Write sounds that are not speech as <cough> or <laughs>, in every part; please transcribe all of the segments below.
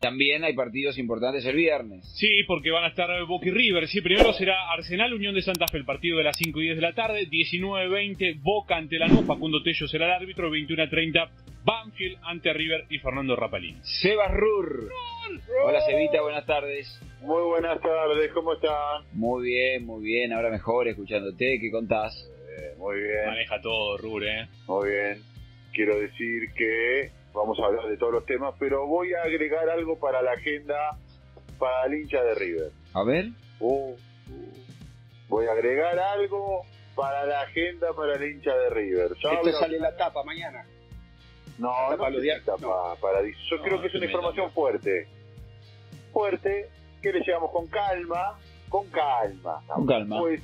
También hay partidos importantes el viernes. Sí, porque van a estar Boca y River. Sí, primero será Arsenal Unión de Santa Fe, el partido de las 5 y 10 de la tarde. 19-20, Boca ante Lanús. Facundo Tello será el árbitro. 21-30, Banfield ante River y Fernando Rapalín. Sebas Rur. Hola, Cevita, buenas tardes. Muy buenas tardes, ¿cómo están? Muy bien, muy bien. Ahora mejor escuchándote. ¿Qué contás? Eh, muy bien, Maneja todo, Rur, ¿eh? muy bien. Quiero decir que vamos a hablar de todos los temas, pero voy a agregar algo para la agenda para el hincha de River. A ver. Uh, uh. Voy a agregar algo para la agenda para el hincha de River. Ya Esto sale la tapa mañana. No, la no tapa si días- tapa, Paradiso. Yo No, creo que es una información fuerte. Fuerte, que le llevamos con calma, con calma. Con calma. Pues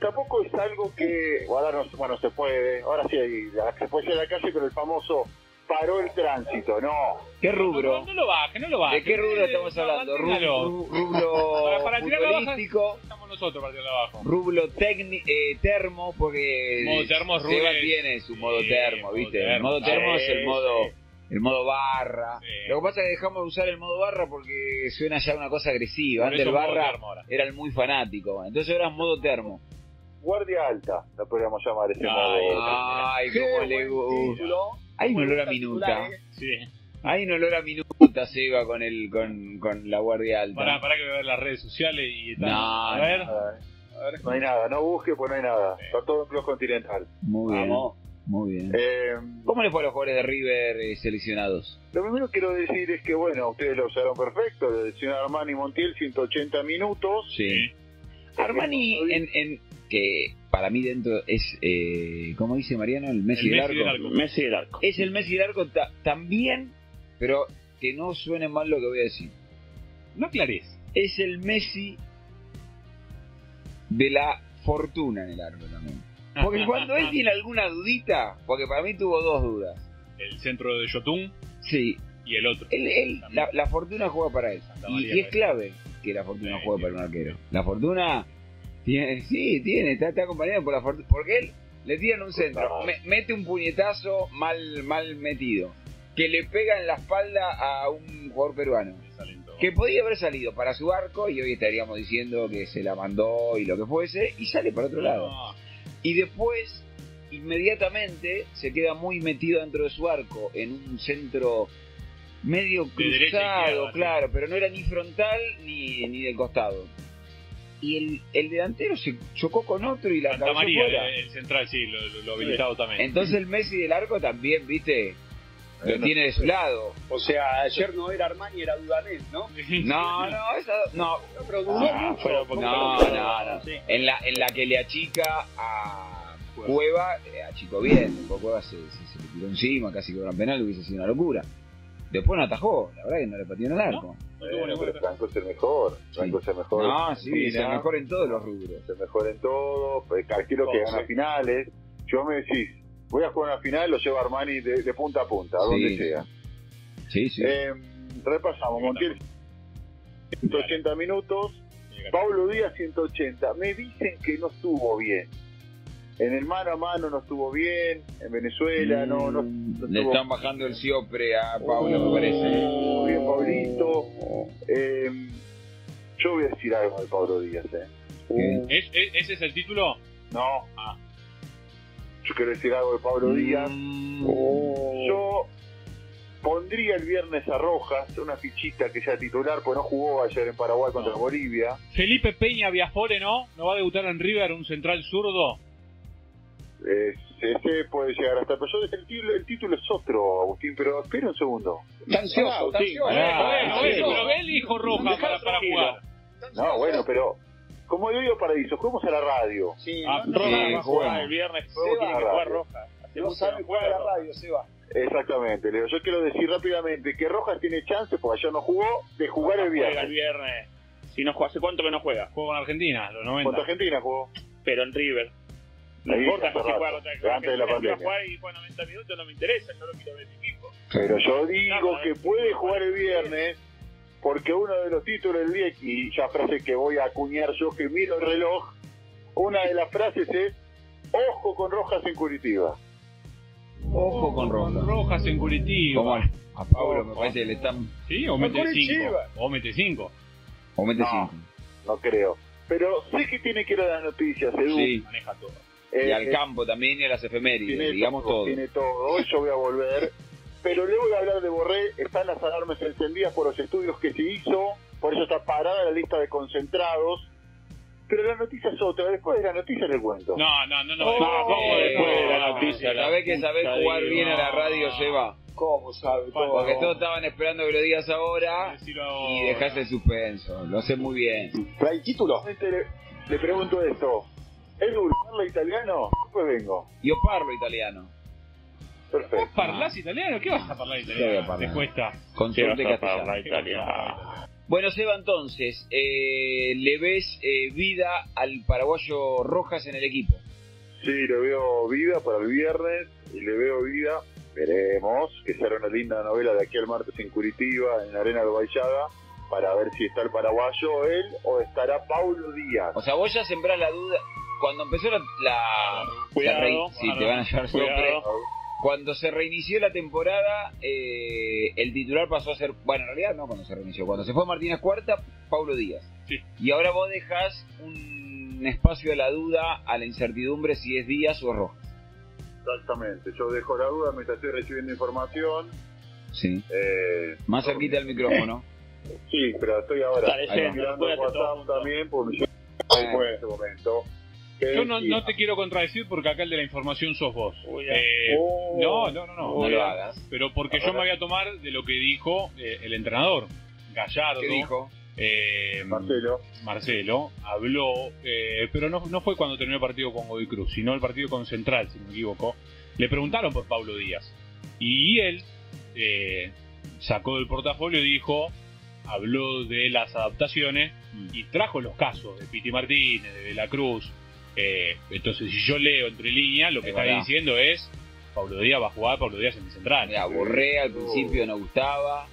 tampoco es algo que ahora no, bueno, se puede, ahora sí hay- se puede ir a la calle, pero el famoso paró el tránsito, no. ¿Qué No, rubro? no lo baje, no lo baje. ¿De qué rubro estamos No, hablando? Ru- manténgalo. ru- Rubro <laughs> Para- futbolístico, Estamos nosotros para tirar abajo. rubro eh, termo, porque Modo termo, Seba Rubén. tiene su modo Sí, termo, modo ¿viste? El modo termo es el modo el modo barra. Sí. Lo que pasa es que dejamos de usar el modo barra porque suena ya una cosa agresiva. Antes el barra era el muy fanático, entonces ahora es modo termo. Guardia alta, la podríamos llamar ese Ay, modo. Ay, Qué cómo le gusta. Hay un olor a minuta. ¿eh? Sí. Hay un olor a minuta, Seba, con el con, con la guardia alta. Para, para que vean las redes sociales y tal. No, a ver. ¿eh? No hay nada, no busque, pues no hay nada. Está todo en Club Continental. Muy bien. Vamos. Muy bien. Eh, ¿Cómo le fue a los jugadores de River eh, seleccionados? Lo primero que quiero decir es que, bueno, ustedes lo observaron perfecto, el señor Armani Montiel, 180 minutos. Sí. Armani, en, en, que para mí dentro es, eh, ¿cómo dice Mariano? El Messi, El del Messi arco. del arco. Messi del arco. Es el Messi del arco ta- también, pero que no suene mal lo que voy a decir. No aclarés. Es el Messi de la fortuna en el arco también. Porque <laughs> cuando él tiene alguna dudita, porque para mí tuvo dos dudas. El centro de Yotun Sí, y el otro. él, él- la, la fortuna juega para él. Y, es clave que la fortuna Sí, juegue sí. para un arquero. La fortuna tiene, sí, tiene, está, está acompañado por la fortuna. Porque él le tiran un centro, me- mete un puñetazo mal, mal metido, que le pega en la espalda a un jugador peruano. Que podía haber salido para su arco y hoy estaríamos diciendo que se la mandó y lo que fuese, y sale para otro lado. Y después, inmediatamente, se queda muy metido dentro de su arco, en un centro medio De cruzado, sí. claro, pero no era ni frontal ni, ni del costado. Y el, el delantero se chocó con otro y la Santa María, fuera. el, el central, sí, lo, lo- lo habilitado también. Entonces el Messi del arco también, viste, lo tiene de su lado. O sea, ayer no era Armani, era Dudamel, ¿no? <laughs> No, no, esa, no, No, pero dudó Ah, mucho. pero- ¿Cómo no, que no, no. Sí. En la, en la que le achica a Cueva. Eh, achicó bien. Después Cueva se, se, se le tiró encima, casi cobran penal, hubiese sido una locura. Después no atajó, la verdad que no le pateó en el arco. No Bueno, pero Franco es el mejor. Franco es el mejor. No, sí, es el mejor en todos los rubros. Es el mejor en todo. Arquero que Oh, gana finales. Yo me decís, voy a jugar una final, lo lleva Armani de, de punta a punta, a donde sea. Sí, sí. Eh, repasamos, Montiel, 180 minutos. Pablo Díaz 180. Me dicen que no estuvo bien. En el mano a mano no estuvo bien. En Venezuela no, no, no Mm, le estuvo están bajando el siopre a Pablo, me parece. Pablito. Eh, yo voy a decir algo de Pablo Díaz. Eh. ¿Qué? ¿Es- es- ¿Ese es el título? No. Ah. Yo quiero decir algo de Pablo Díaz. Mm, Yo pondría el viernes a Rojas, una fichita que sea titular, pues no jugó ayer en Paraguay contra No. Bolivia. Felipe Peña Viafore, ¿no? ¿No va a debutar en River un central zurdo? Eh, ese puede llegar hasta. Pero yo, el, título, el título es otro, Agustín, pero espera un segundo. Está ansioso, está Sí. ansioso. Ah, bueno, sí. bueno, pero ve el hijo Roja Dejalo para, jugar. No, bueno, pero como yo digo Paradiso, juguemos a la radio. Sí, Ah, no, no, sí, no, no, juguemos. el viernes. Tiene que jugar. Roja. No sabe jugar a la radio, Seba. Exactamente, Leo. Yo quiero decir rápidamente que Rojas tiene chance, porque ayer no jugó, de jugar el Juega viernes. el viernes. Si no juega, ¿hace cuánto que no juega? Juego con Argentina, los 90. Contra Argentina jugó. Pero en River. No importa si rato, juega contra antes de la pandemia. jugar y juega 90 minutos, no me interesa. Yo lo quiero ver mi equipo. Pero yo No, digo no, que no, puede no, jugar el viernes, porque uno de los títulos del día, y ya frase que voy a acuñar yo que miro el reloj, una de las frases es, ojo con Rojas en Curitiba. Ojo con Rojas. Rojas en Curitiba. Como a Pablo me parece que le están... ¿Sí? O mete 5. Curitiba. O mete 5. O mete No. cinco. No creo. Pero sé que tiene que ir a las noticias, Edu. Sí. Maneja todo. Eh, Y al eh, campo también y a las efemérides, tiene digamos todo. Tiene todo. Hoy yo voy a volver. Pero le voy a hablar de Borré. Están las alarmas encendidas por los estudios que se hizo. Por eso está parada la lista de concentrados. Pero la noticia es otra. Después de la noticia le cuento. No, no, no, no. Oh, no, ¿cómo después de la noticia? Sabés que sabés puta jugar bien a la radio, no. Seba. ¿Cómo sabe todo? Porque todos estaban esperando que lo digas ahora y dejás el suspenso. Lo haces muy bien. ¿Trae título? Solamente Le, le pregunto esto. ¿Edu habla italiano? Después vengo. Yo parlo italiano. Perfecto. ¿Parlás italiano? ¿Qué vas a hablar ¿Qué voy a italiano? parlar? Te cuesta. Con ¿Qué vas suerte a castellano. italiano? Bueno, Seba, entonces, eh, ¿le ves eh, vida al paraguayo Rojas en el equipo? Sí, le veo vida para el viernes y le veo vida, veremos, que será una linda novela de aquí al martes en Curitiba, en la Arena de Baixada, para ver si está el paraguayo él o estará Paulo Díaz. O sea, vos ya sembrás la duda. Cuando empezó la. la Cuidado, la sí, te van a llevar sopre. Cuando se reinició la temporada, eh, el titular pasó a ser. Bueno, en realidad no cuando se reinició. Cuando se fue Martínez Cuarta, Paulo Díaz. Sí. Y ahora vos dejas un espacio a la duda, a la incertidumbre si es Díaz o es Rojas. Exactamente, yo dejo la duda mientras estoy recibiendo información. Sí. Eh, Más cerquita del micrófono. sí, pero estoy ahora mirando WhatsApp también, porque me llegó en este momento. Yo no, no te quiero contradecir porque acá el de la información sos vos. Eh, Oh. no, no, no, no. No lo hagas. Pero porque yo me voy a tomar de lo que dijo eh, el entrenador, Gallardo. ¿Qué dijo? eh, Marcelo, Marcelo habló, eh, pero no, no fue cuando terminó el partido con Godoy Cruz, sino el partido con Central, si no me equivoco. Le preguntaron por Pablo Díaz. Y él eh, sacó del portafolio y dijo, habló de las adaptaciones y trajo los casos de Piti Martínez, de De la Cruz. Eh, entonces, si yo leo entre líneas, lo que Es está verdad. diciendo es, Pablo Díaz va a jugar, Pablo Díaz en el Central. Mira, Borré al principio no gustaba.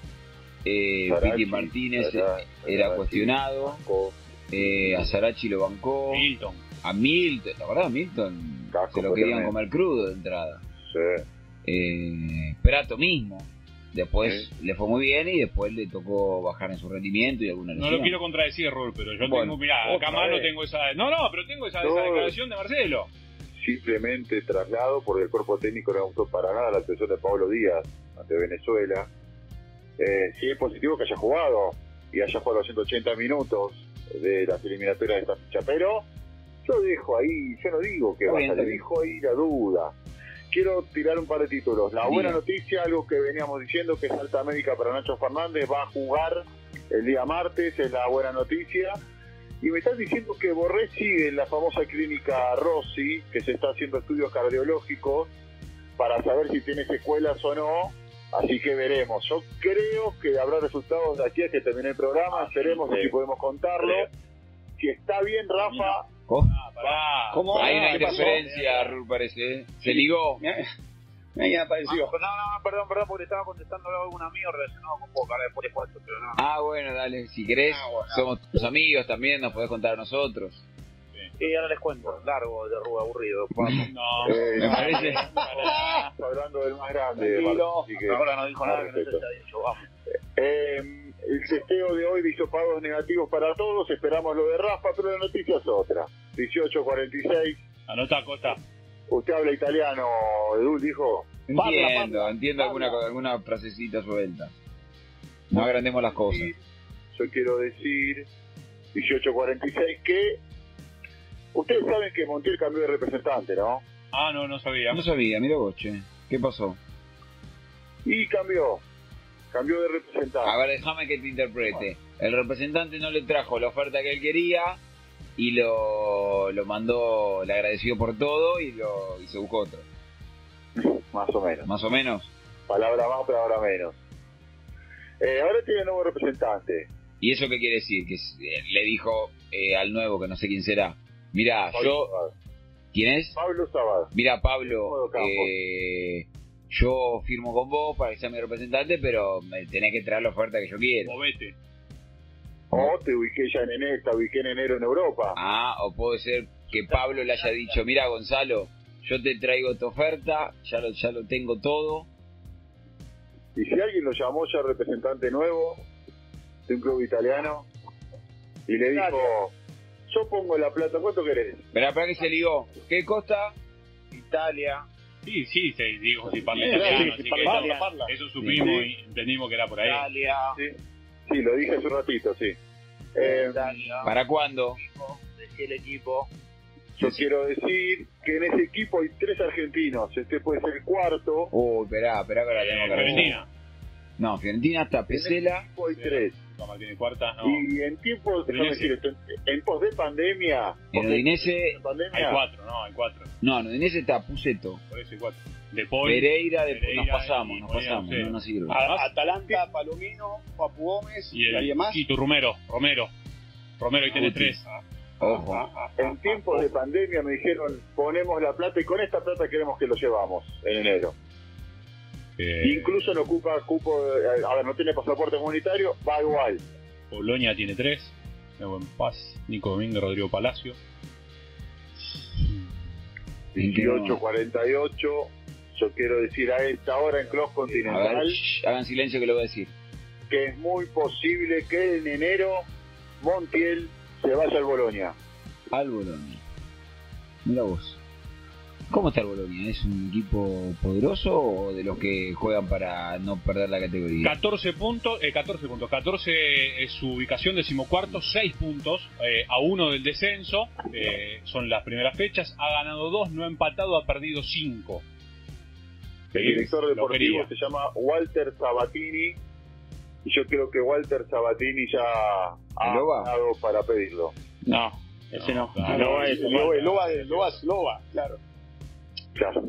Eh, Sarachi, Piti Martínez era Sarachi, cuestionado. Eh, a Sarachi lo bancó. Milton. A Milton, la verdad, Milton Casco se lo querían comer crudo de entrada. sí. Eh, Prato mismo. Después le fue muy bien y después le tocó bajar en su rendimiento y alguna No lesión. lo quiero contradecir, Rol, pero yo Bueno, tengo, mirá, acá vez. tengo esa... No, no, pero tengo esa, No. esa declaración de Marcelo. simplemente traslado porque el cuerpo técnico no gustó para nada la actuación de Pablo Díaz ante Venezuela. Eh, sí es positivo que haya jugado y haya jugado los 180 minutos de las eliminatorias de esta fecha, pero yo dejo ahí, yo no digo que Está va bien, a está salir, bien. dejo ahí la duda. Quiero tirar un par de títulos. La buena Diga. noticia, algo que veníamos diciendo, que es alta médica para Nacho Fernández, va a jugar el día martes, es la buena noticia. Y me están diciendo que Borré sigue en la famosa clínica Rossi, que se está haciendo estudios cardiológicos para saber si tiene secuelas o no. Así que veremos. Yo creo que habrá resultados de aquí a que termine el programa. Esperemos sí. si podemos contarlo. Si está bien, Rafa, Oh, Ah, pará. ¿Cómo? hay una ¿Qué pasó? interferencia, Rul, parece. ¿eh? Se ligó. Apareció. Ah, no, no, perdón, perdón, porque estaba contestando a algún amigo relacionado con Boca, después les cuento, pero no. Ah, bueno, dale, si querés, Ah, bueno. somos tus amigos también, nos podés contar a nosotros. Sí, ahora les cuento, largo, de rubo aburrido. <laughs> No. eh, Me parece. <laughs> hablando del más grande. Martín, así que- Ahora no dijo nada que no se haya dicho, vamos. Eh, el testeo de hoy hizo pagos negativos para todos. Esperamos lo de Rafa, pero la noticia es otra. 18.46. Anota, Costa. Usted habla italiano, Edu dijo. Entiendo, Parla, entiendo alguna, parla. alguna frasecita suelta. No agrandemos las cosas. Y yo quiero decir, 18.46, que ustedes saben que Montiel cambió de representante, ¿no? Ah, no, no sabía. No sabía, mira vos, che. ¿Qué pasó? Y cambió, cambió de representante. A ver, déjame que te interprete. El representante no le trajo la oferta que él quería y lo, lo mandó, le agradeció por todo y, lo, y se buscó otro. Más o menos. Más o menos. Palabra más, palabra menos. Eh, ahora tiene nuevo representante. ¿Y eso qué quiere decir? Que eh, le dijo eh, al nuevo, que no sé quién será. Mira, Pablo yo... Sabad. ¿Quién es? Pablo Sabad. Mira, Pablo, eh, yo firmo con vos para que sea mi representante, pero me tenés que traer la oferta que yo quiero. Movete. O te ubiqué ya en enero, te ubiqué en enero en Europa. Ah, o puede ser que Pablo le haya dicho, mira Gonzalo, yo te traigo tu oferta, ya lo, ya lo tengo todo. Y si alguien lo llamó ya representante nuevo de un club italiano y le dijo, yo pongo la plata, ¿cuánto querés? Espera, para que se ligó. ¿Qué costa? Italia. Sí, sí, se dijo si parla Sí, italiano, sí, así sí, que eso- eso supimos Sí. y entendimos que era por ahí. Italia. Sí, sí lo dije hace un ratito, sí. Eh, Italia. ¿Para cuándo? Dejé el equipo. yo quiero decir que en ese equipo hay tres argentinos, este puede ser el cuarto, Uy, esperá, esperá que la tengo Eh, que Fiorentina. No, Fiorentina está en Pesela. ese equipo hay tres. Lucas Martínez Cuarta, no. Y en tiempos, decir esto, en- pos de pandemia, En Udinese, Hay cuatro, no, hay cuatro. no, en Udinese está Puceto. Por eso hay cuatro. De Paul. Pereira, de- Pereira nos pasamos, nos pasamos, sí. no nos sirve. Además- A- Atalanta, Palomino, Papu Gómez Y y, el alguien más. y tu Romero, Romero. Romero y tiene tres. Ojo. Ah, ah, en tiempos de pandemia me dijeron, ponemos la plata y con esta plata queremos que lo llevamos en enero. Eh, Incluso no ocupa cupo, de- a ver, no tiene pasaporte comunitario, va igual. Boloña tiene tres. Nuevo en Paz. Nico Domínguez, Rodrigo Palacio. 18-48, yo quiero decir a esta hora en Club A Continental ver, shh, hagan silencio que lo voy a decir. que es muy posible que en enero Montiel se vaya al Boloña. Al Bolonia. Mira vos. ¿Cómo está el Bolonia? ¿Es un equipo poderoso o de los que juegan para no perder la categoría? 14 puntos, eh, 14 puntos, 14 es su ubicación decimocuarto, 6 puntos, eh, a uno del descenso, eh, son las primeras fechas, ha ganado 2, no ha empatado, ha perdido 5. El director deportivo se llama Walter Sabatini y yo creo que Walter Sabatini ya ha ganado para pedirlo. No, ese no. Es Loba, es Loba, claro. Claro.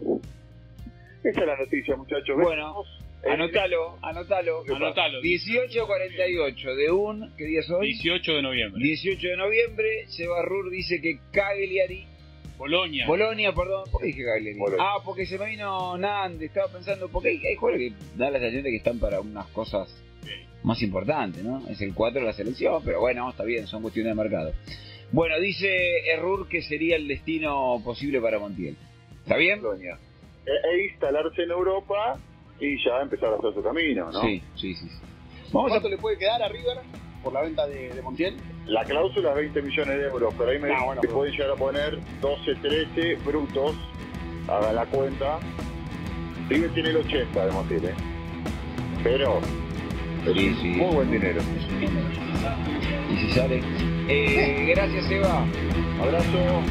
Esa es la noticia, muchachos. Bueno, el- Anótalo, anótalo. Anotalo, 18.48 de un, ¿qué día es hoy? 18 de noviembre. 18 de noviembre, Seba Rur dice que Cagliari, Boloña. Bolonia, perdón, ¿por qué dije Cagliari? Bolonia. Ah, porque se me vino Nande, estaba pensando, porque hay, hay jugadores que da la sensación de que están para unas cosas más importantes, ¿no? Es el 4 de la selección, pero bueno, está bien, son cuestiones de mercado. Bueno, dice Errur que sería el destino posible para Montiel. ¿Está bien? E, e instalarse en Europa y ya empezar a hacer su camino, ¿no? Sí, sí, sí. Vamos a... ¿Cuánto le puede quedar a River por la venta de, de Montiel? La cláusula es 20 millones de euros, pero ahí me Ah, dicen bueno, que pero- pueden llegar a poner 12, 13 brutos. Hagan la cuenta. River tiene el 80 de Montiel, ¿eh? Pero Sí, sí. muy buen dinero. Y si sale... Eh, gracias, Eva. Abrazo.